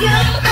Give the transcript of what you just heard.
You.